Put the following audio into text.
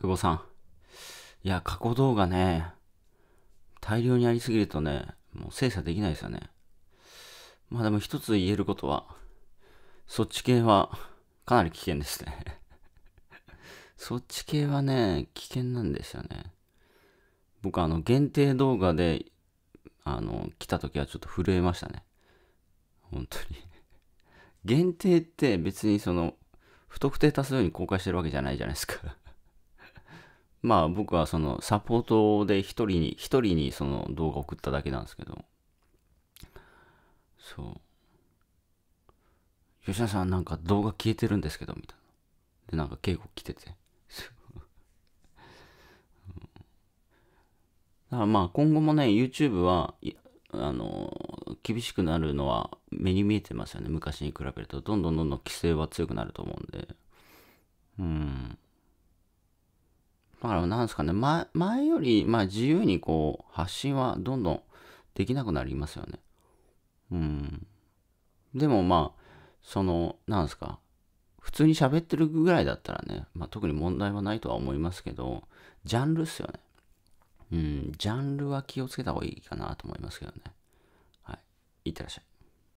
久保さん。いや、過去動画ね、大量にありすぎるとね、もう精査できないですよね。まあでも一つ言えることは、そっち系はかなり危険ですね。そっち系はね、危険なんですよね。僕あの、限定動画で、あの、来た時はちょっと震えましたね。本当に。限定って別にその、不特定多数に公開してるわけじゃないじゃないですか。まあ僕はそのサポートで一人に、一人にその動画送っただけなんですけど。そう。吉田さんなんか動画消えてるんですけど、みたいな。で、なんか稽古来てて。だからまあ今後もね、YouTube は、あの、厳しくなるのは目に見えてますよね。昔に比べると。どんどんどんどん規制は強くなると思うんで。うん。だからなんですかね、前、前より、まあ自由にこう、発信はどんどんできなくなりますよね。うん。でもまあ、その、なんですか、普通に喋ってるぐらいだったらね、まあ特に問題はないとは思いますけど、ジャンルっすよね。うん、ジャンルは気をつけた方がいいかなと思いますけどね。はい。いってらっしゃい。